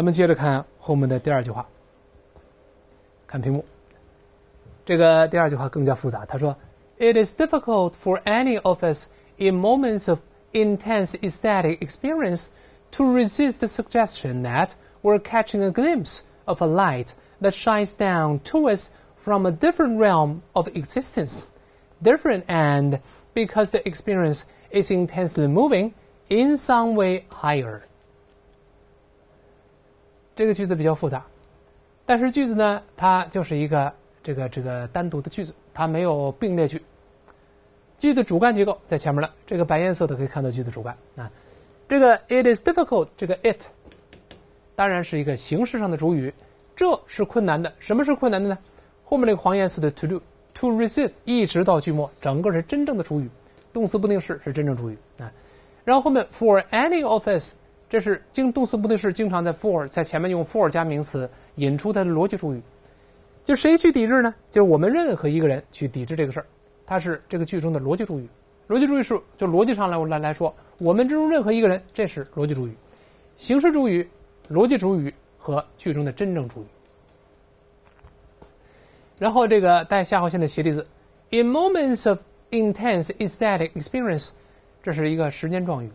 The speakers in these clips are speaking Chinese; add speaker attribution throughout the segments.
Speaker 1: 咱们接着看后面的第二句话。看屏幕，这个第二句话更加复杂。他说：“It is difficult for any of us in moments of intense aesthetic experience to resist the suggestion that we're catching a glimpse of a light that shines down to us from a different realm of existence, different and because the experience is intensely moving in some way higher.” 这个句子比较复杂，但是句子呢，它就是一个这个这个单独的句子，它没有并列句。句子主干结构在前面了，这个白颜色的可以看到句子主干啊。这个 it is difficult，这个 it 当然是一个形式上的主语，这是困难的。什么是困难的呢？后面那个黄颜色的 to do，to resist 一直到句末，整个是真正的主语，动词不定式是真正主语啊。然后后面 for any office"。这是经动词不定式经常在 for 在前面用 for 加名词引出它的逻辑主语，就谁去抵制呢？就是我们任何一个人去抵制这个事儿，它是这个句中的逻辑主语。逻辑主语是就逻辑上来来来说，我们之中任何一个人，这是逻辑主语，形式主语、逻辑主语和句中的真正主语。然后这个带下划线的斜体字，in moments of intense aesthetic experience，这是一个时间状语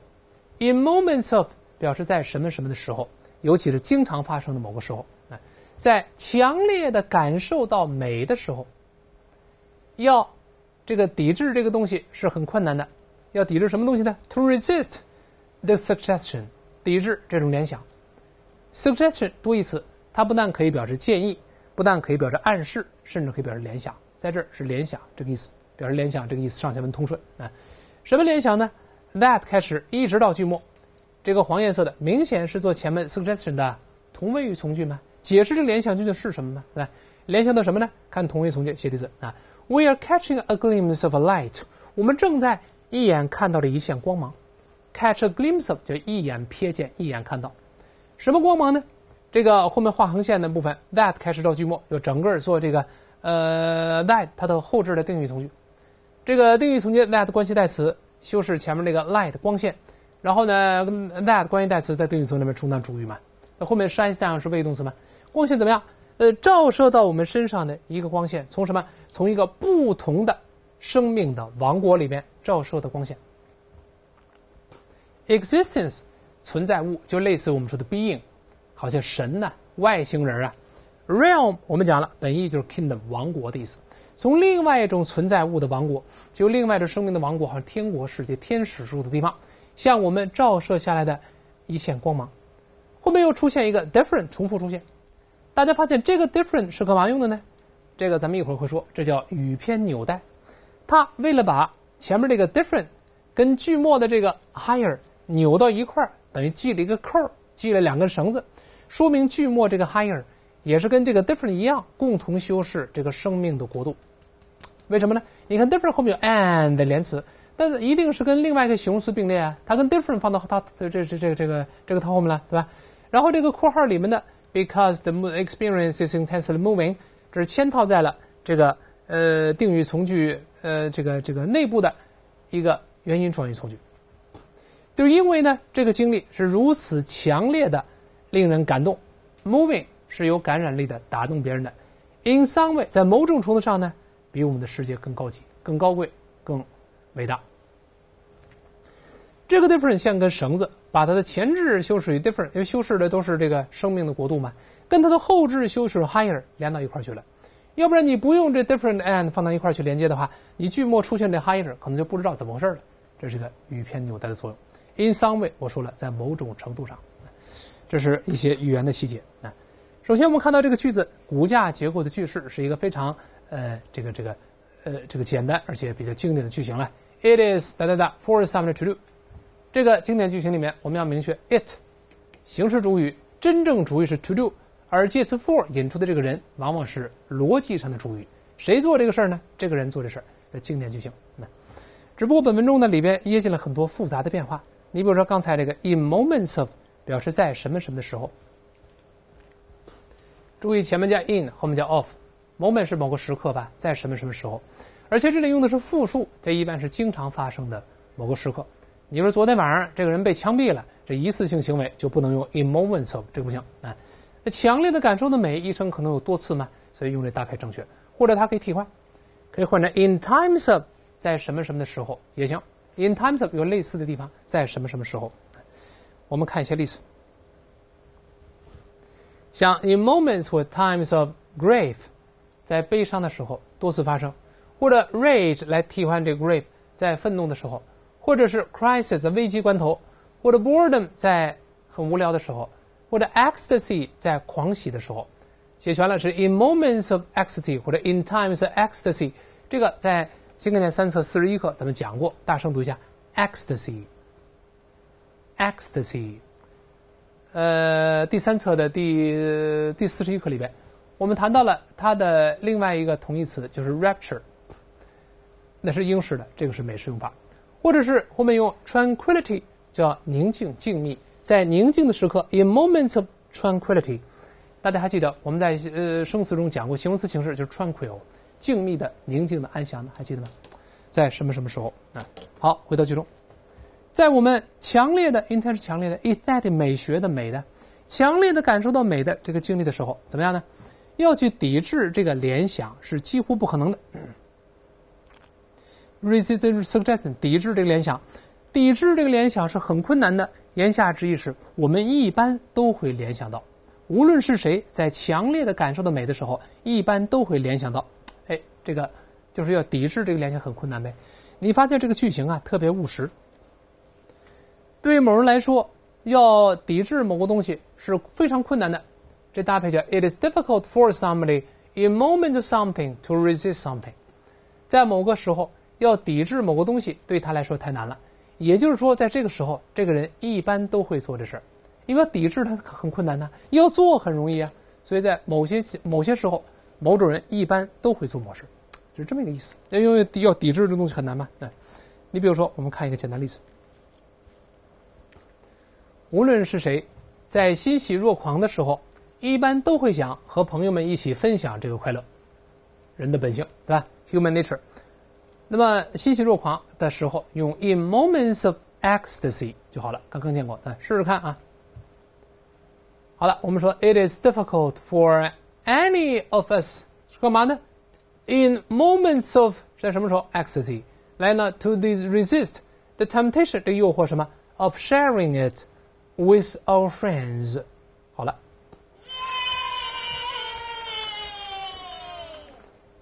Speaker 1: ，in moments of。表示在什么什么的时候，尤其是经常发生的某个时候，哎，在强烈的感受到美的时候，要这个抵制这个东西是很困难的。要抵制什么东西呢？To resist the suggestion，抵制这种联想。Suggestion 多义词，它不但可以表示建议，不但可以表示暗示，甚至可以表示联想。在这儿是联想这个意思，表示联想这个意思，上下文通顺啊。什么联想呢？That 开始一直到句末。这个黄颜色的明显是做前面 suggestion 的同位语从句吗？解释这联想究竟是什么吗？对？联想到什么呢？看同位从句写的字啊。We are catching a glimpse of a light。我们正在一眼看到了一线光芒。Catch a glimpse of 就一眼瞥见，一眼看到。什么光芒呢？这个后面画横线的部分 that 开始到句末，就整个做这个呃 that 它的后置的定语从句。这个定语从句 that 关系代词修饰前面那个 light 光线。然后呢，that 关系代词在定语从句里面充当主语嘛？那后面 shines down 是谓语动词嘛？光线怎么样？呃，照射到我们身上的一个光线，从什么？从一个不同的生命的王国里面照射的光线。existence 存在物就类似我们说的 being，好像神呐、外星人啊。realm 我们讲了，本意就是 kingdom 王国的意思。从另外一种存在物的王国，就另外一种生命的王国，好像天国世界、天使住的地方。向我们照射下来的一线光芒，后面又出现一个 different 重复出现，大家发现这个 different 是干嘛用的呢？这个咱们一会儿会说，这叫语篇纽带。它为了把前面这个 different 跟句末的这个 higher 扭到一块儿，等于系了一个扣，系了两根绳子，说明句末这个 higher 也是跟这个 different 一样，共同修饰这个生命的国度。为什么呢？你看 different 后面有 and 连词。但是一定是跟另外一个形容词并列啊，它跟 different 放到它这这这个这个这个它后面了，对吧？然后这个括号里面的 because the experience is intensely moving，这是嵌套在了这个呃定语从句呃这个这个内部的一个原因状语从句，就是因为呢这个经历是如此强烈的，令人感动，moving 是有感染力的，打动别人的，in some way 在某种程度上呢，比我们的世界更高级、更高贵、更。伟大。这个 different 像根绳子，把它的前置修饰于 different，因为修饰的都是这个生命的国度嘛，跟它的后置修饰 higher 连到一块去了。要不然你不用这 different and 放到一块去连接的话，你句末出现这 higher 可能就不知道怎么回事了。这是个语篇纽带的作用。In some way，我说了，在某种程度上，这是一些语言的细节啊。首先，我们看到这个句子骨架结构的句式是一个非常呃这个这个呃这个简单而且比较经典的句型了。It is 哒哒哒 for someone to do。这个经典句型里面，我们要明确 it 形式主语，真正主语是 to do，而介词 for 引出的这个人往往是逻辑上的主语。谁做这个事儿呢？这个人做这事儿。这经典句型。那只不过本文中呢里边掖进了很多复杂的变化。你比如说刚才这个 in moments of 表示在什么什么的时候。注意前面加 in，后面加 of。moment 是某个时刻吧，在什么什么时候。而且这里用的是复数，这一般是经常发生的某个时刻。你说昨天晚上这个人被枪毙了，这一次性行为就不能用 in moments of，这不行啊。那强烈的感受的美，一生可能有多次嘛，所以用这搭配正确。或者它可以替换，可以换成 in times of，在什么什么的时候也行。in times of 有类似的地方，在什么什么时候？我们看一些例子，像 in moments with times of grief，在悲伤的时候多次发生，或者 rage 来替换这个 grief，在愤怒的时候，或者是 crisis 在危机关头，或者 boredom 在很无聊的时候，或者 ecstasy 在狂喜的时候。写全了是 in moments of ecstasy 或者 in times of ecstasy，这个在新概念三册四十一课咱们讲过，大声读一下 ecstasy，ecstasy。呃，第三册的第第四十一课里边，我们谈到了它的另外一个同义词就是 rapture，那是英式的，这个是美式用法，或者是后面用 tranquility 叫宁静静谧，在宁静的时刻 in moments of tranquility。大家还记得我们在呃生词中讲过形容词形式就是 tranquil，静谧的、宁静的、安详的，还记得吗？在什么什么时候啊？好，回到句中，在我们强烈的 intense 强烈的 aesthetic 美学的美的，强烈的感受到美的这个经历的时候，怎么样呢？要去抵制这个联想是几乎不可能的。Resist the suggestion，抵制这个联想，抵制这个联想是很困难的。言下之意是我们一般都会联想到。无论是谁，在强烈的感受到美的时候，一般都会联想到，哎，这个就是要抵制这个联想很困难呗。你发现这个句型啊，特别务实。对于某人来说，要抵制某个东西是非常困难的。这搭配叫 "It is difficult for somebody in moment something to resist something"。在某个时候要抵制某个东西，对他来说太难了。也就是说，在这个时候，这个人一般都会做这事儿。因为抵制他很困难呢，要做很容易啊，所以在某些某些时候，某种人一般都会做某事，是这么一个意思。因为要抵制这东西很难嘛。哎，你比如说，我们看一个简单例子：无论是谁，在欣喜若狂的时候，一般都会想和朋友们一起分享这个快乐，人的本性，对吧？Human nature。那么欣喜若狂的时候，用 in moments of ecstasy 就好了。刚刚见过，哎，试试看啊。好了，我们说，it is difficult for any of us 是干嘛呢？In moments of 在什么时候？ecstasy 来呢？To resist the temptation 这诱惑什么？Of sharing it with our friends。好了，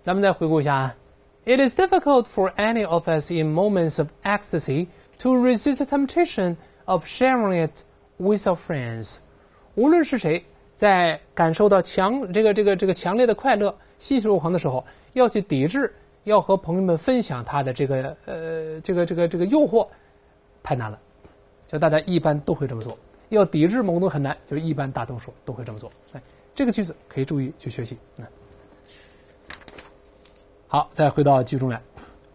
Speaker 1: 咱们再回顾一下啊。It is difficult for any of us in moments of ecstasy to resist the temptation of sharing it with our friends. 无论是谁，在感受到强这个这个这个强烈的快乐、欣喜若狂的时候，要去抵制，要和朋友们分享他的这个呃这个这个这个诱惑，太难了。就大家一般都会这么做。要抵制某东很难，就一般大多数都会这么做。哎，这个句子可以注意去学习。嗯，好，再回到句中来，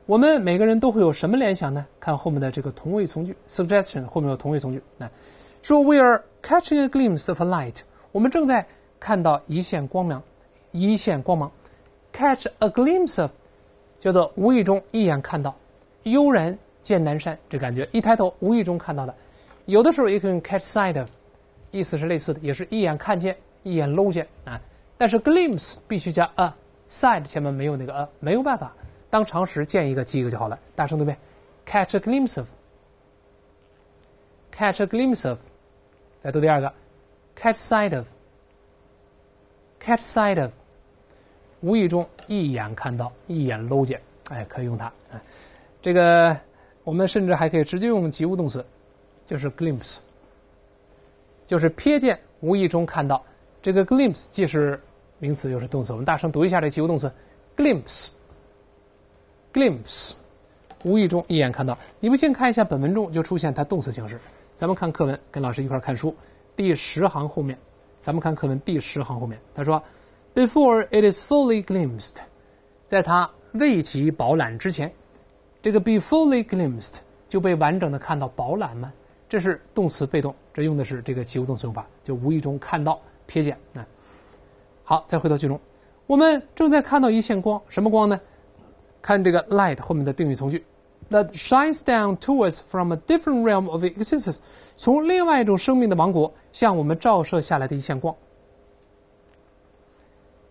Speaker 1: 我们每个人都会有什么联想呢？看后面的这个同位从句，suggestion 后面有同位从句。来，说 we are。Catching a glimpse of a light，我们正在看到一线光芒，一线光芒。Catch a glimpse of，叫做无意中一眼看到，悠然见南山，这感觉一抬头无意中看到的。有的时候也可以用 catch sight of，意思是类似的，也是一眼看见，一眼搂见啊。但是 glimpse 必须加 a side 前面没有那个 a，没有办法。当常识见一个记一个就好了。大声读一遍：Catch a glimpse of，catch a glimpse of。再读第二个，catch sight of，catch sight of，无意中一眼看到，一眼搂见，哎，可以用它。哎，这个我们甚至还可以直接用及物动词，就是 glimpse，就是瞥见，无意中看到。这个 glimpse 既是名词又是动词，我们大声读一下这及物动词，glimpse，glimpse，无意中一眼看到。你不信，看一下本文中就出现它动词形式。咱们看课文，跟老师一块看书，第十行后面，咱们看课文第十行后面，他说，Before it is fully glimpsed，在它未及饱览之前，这个 be fully glimpsed 就被完整的看到饱览吗？这是动词被动，这用的是这个及物动词用法，就无意中看到、瞥见啊。好，再回到句中，我们正在看到一线光，什么光呢？看这个 light 后面的定语从句。That shines down to us from a different realm of existence，从另外一种生命的王国向我们照射下来的一线光。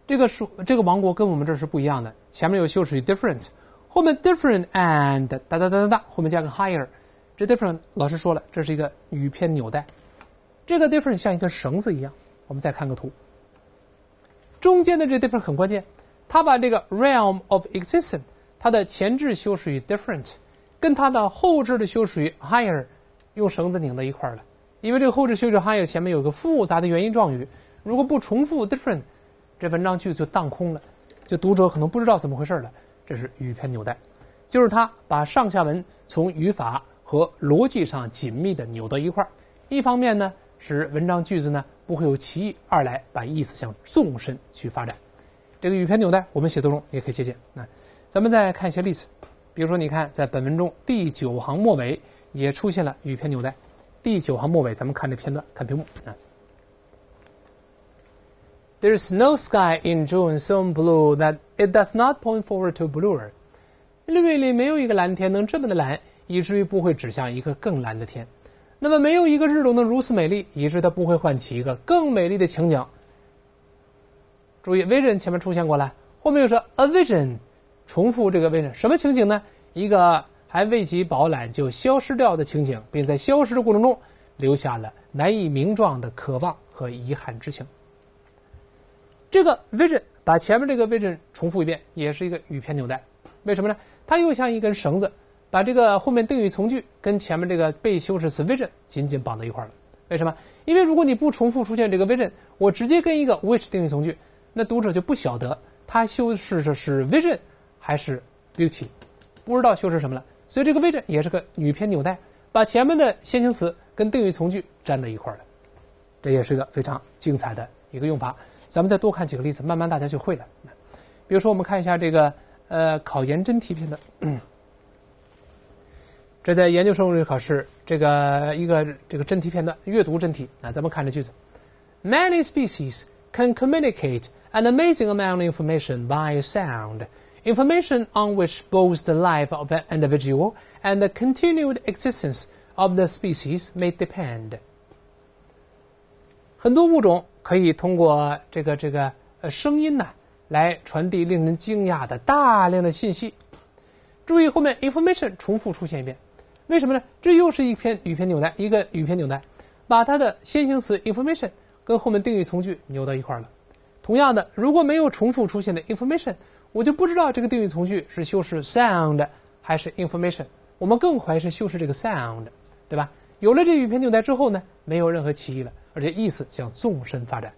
Speaker 1: 这个是这个王国跟我们这是不一样的，前面有修饰语 different，后面 different and 哒哒哒哒哒，后面加个 higher，这 different 老师说了，这是一个语偏纽带，这个 different 像一根绳子一样。我们再看个图，中间的这 different 很关键，它把这个 realm of existence 它的前置修饰语 different。跟它的后置的修饰语 higher 用绳子拧到一块儿了，因为这个后置修饰 higher 前面有个复杂的元音状语，如果不重复 different，这文章句就荡空了，就读者可能不知道怎么回事了。这是语篇纽带，就是它把上下文从语法和逻辑上紧密的扭到一块儿，一方面呢使文章句子呢不会有歧义，二来把意思向纵深去发展。这个语篇纽带我们写作中也可以借鉴。那咱们再看一些例子。比如说，你看，在本文中第九行末尾也出现了语篇纽带。第九行末尾，咱们看这片段，看屏幕啊。There is no sky in June so blue that it does not point forward to bluer。六月里没有一个蓝天能这么的蓝，以至于不会指向一个更蓝的天。那么，没有一个日落能如此美丽，以致它不会唤起一个更美丽的情景。注意，vision 前面出现过了，后面又说 a vision。重复这个 vision，，什么情景呢？一个还未及饱览就消失掉的情景，并在消失的过程中留下了难以名状的渴望和遗憾之情。这个 vision 把前面这个 vision 重复一遍，也是一个语篇纽带。为什么呢？它又像一根绳子，把这个后面定语从句跟前面这个被修饰词 vision 紧紧绑在一块了。为什么？因为如果你不重复出现这个 vision，我直接跟一个 which 定语从句，那读者就不晓得它修饰的是 vision。还是 beauty，不知道修饰什么了，所以这个 vision 也是个语篇纽带，把前面的先行词跟定语从句粘在一块了，这也是个非常精彩的一个用法。咱们再多看几个例子，慢慢大家就会了。比如说，我们看一下这个呃考研真题片的，这在研究生考试这个一个这个真题片段，阅读真题啊，咱们看这句子：Many species can communicate an amazing amount of information by sound. information on which both the life of an individual and the continued existence of the species may depend。很多物种可以通过这个这个呃声音呢来传递令人惊讶的大量的信息。注意后面 information 重复出现一遍， 为什么呢？这又是一篇语篇纽带，一个语篇纽带，把它的先行词 information 跟后面定语从句扭到一块了。同样的，如果没有重复出现的 information。我就不知道这个定语从句是修饰 sound 还是 information，我们更怀疑是修饰这个 sound，对吧？有了这语篇纽带之后呢，没有任何歧义了，而且意思向纵深发展。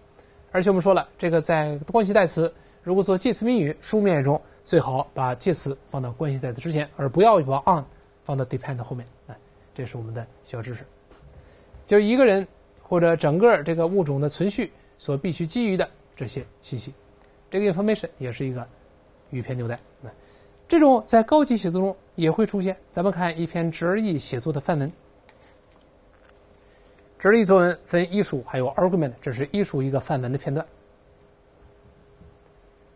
Speaker 1: 而且我们说了，这个在关系代词如果做介词宾语，书面中最好把介词放到关系代词之前，而不要把 on 放到 depend 后面。啊，这是我们的小知识，就是一个人或者整个这个物种的存续所必须基于的这些信息。这个 information 也是一个。语篇纽带，那这种在高级写作中也会出现。咱们看一篇直译写作的范文。直译作文分艺术还有 argument，这是艺术一个范文的片段。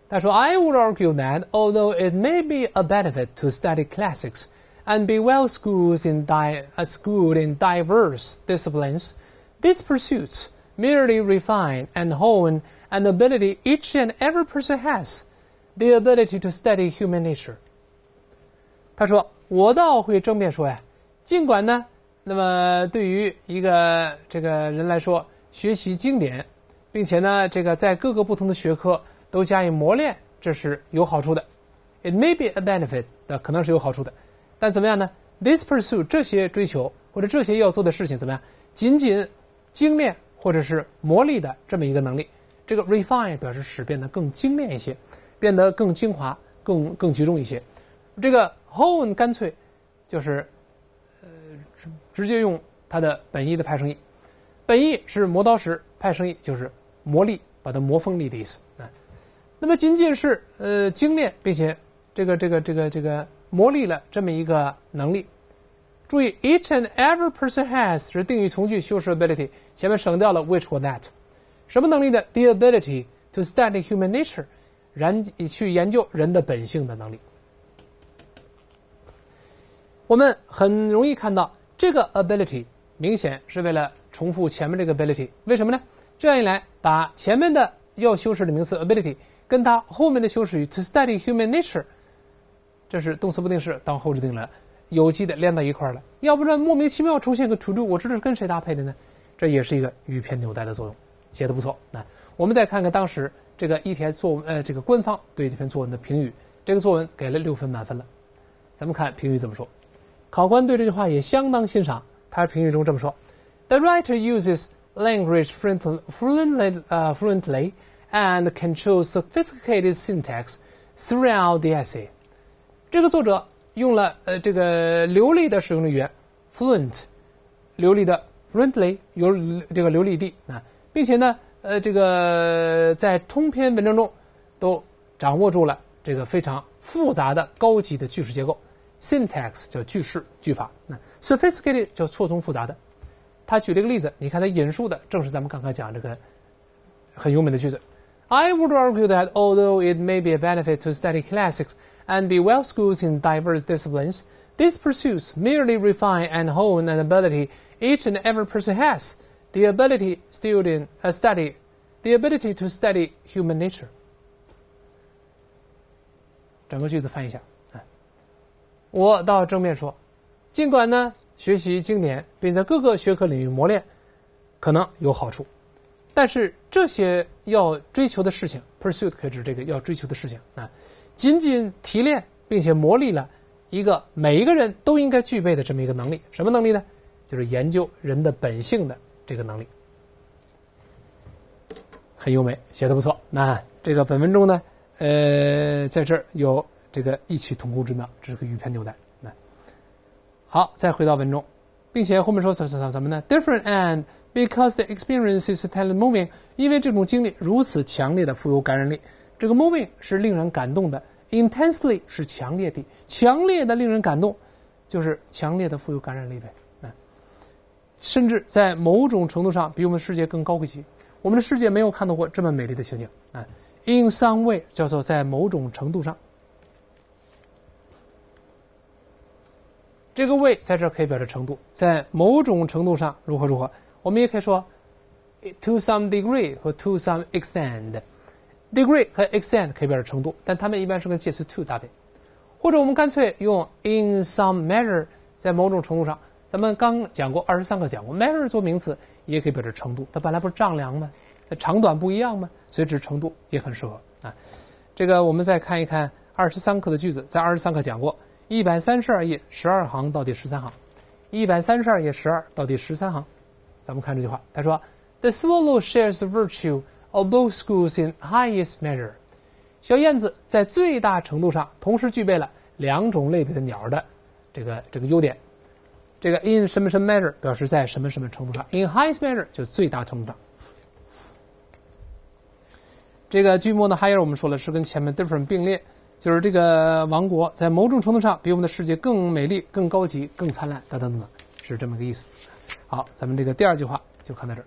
Speaker 1: 他说：“I would argue that although it may be a benefit to study classics and be well schooled in di uh, schooled in diverse disciplines, these pursuits merely refine and hone an ability each and every person has.” The ability to study human nature。他说：“我倒会争辩说呀，尽管呢，那么对于一个这个人来说，学习经典，并且呢，这个在各个不同的学科都加以磨练，这是有好处的。It may be a benefit，的可能是有好处的。 但怎么样呢？This pursuit 这些追求或者这些要做的事情怎么样？仅仅精炼或者是磨砺的这么一个能力。这个 refine 表示使变得更精炼一些。”变得更精华、更更集中一些。这个 hone 干脆就是呃直接用它的本意的派生义，本意是磨刀石，派生义就是磨砺，把它磨锋利的意思啊。那么仅仅是呃精炼，并且这个这个这个这个磨砺了这么一个能力。注意，each and every person has 是定语从句修饰 ability，前面省掉了 which or that，什么能力呢？the ability to study human nature。然去研究人的本性的能力。我们很容易看到这个 ability 明显是为了重复前面这个 ability，为什么呢？这样一来，把前面的要修饰的名词 ability 跟它后面的修饰语 to study human nature，这是动词不定式当后置定了，有机的连到一块儿了。要不然莫名其妙出现个 to do，我知道是跟谁搭配的呢？这也是一个语篇纽带的作用，写的不错。那我们再看看当时这个一篇作文，呃，这个官方对这篇作文的评语，这个作文给了六分满分了。咱们看评语怎么说，考官对这句话也相当欣赏，他评语中这么说：The writer uses language fluently, uh, fluently and controls sophisticated syntax throughout the essay。这个作者用了呃这个流利的使用的语言，fluent，流利的。fluently 有这个流利地啊，并且呢，呃，这个在通篇文章中都掌握住了这个非常复杂的高级的句式结构，syntax 叫句式句法，那 sophisticated 叫错综复杂的。他举了一个例子，你看他引述的正是咱们刚刚讲这个很优美的句子。I would argue that although it may be a benefit to study classics and be well schooled in diverse disciplines, these pursuits merely refine and hone an ability each and every person has the ability student uh, study the ability to study human nature。整个句子翻译一下，啊，我到正面说，尽管呢学习经典并在各个学科领域磨练可能有好处，但是这些要追求的事情，pursuit 可以指这个要追求的事情啊， 仅仅提炼并且磨砺了一个每一个人都应该具备的这么一个能力，什么能力呢？就是研究人的本性的这个能力，很优美，写的不错。那这个本文中呢，呃，在这儿有这个异曲同工之妙，这是个语篇纽带。那好，再回到文中，并且后面说什什什么呢？Different and because the experience is telling moving，因为这种经历如此强烈的富有感染力，这个 moving 是令人感动的，intensely 是强烈的，强烈的令人感动，就是强烈的富有感染力呗。啊甚至在某种程度上比我们世界更高一级。我们的世界没有看到过这么美丽的情景啊！In some way 叫做在某种程度上，这个 way 在这可以表示程度，在某种程度上如何如何。我们也可以说 to some degree 和 to some extent。Degree 和 extent 可以表示程度，但它们一般是跟介词 to 搭配。或者我们干脆用 in some measure 在某种程度上。咱们刚讲过二十三课讲过，measure 做名词也可以表示程度，它本来不是丈量吗？那长短不一样吗？所以指程度也很适合啊。这个我们再看一看二十三课的句子，在二十三课讲过，一百三十二页十二行到第十三行，一百三十二页十二到第十三行，咱们看这句话，他说：“The swallow shares virtue of both schools in highest measure。”小燕子在最大程度上同时具备了两种类别的鸟的这个这个优点。这个 in 什么什么 measure 表示在什么什么程度上，in highest measure 就最大程度上。这个句末的 higher 我们说了是跟前面 different 并列，就是这个王国在某种程度上比我们的世界更美丽、更高级、更灿烂，等等等等，是这么个意思。好，咱们这个第二句话就看到这儿。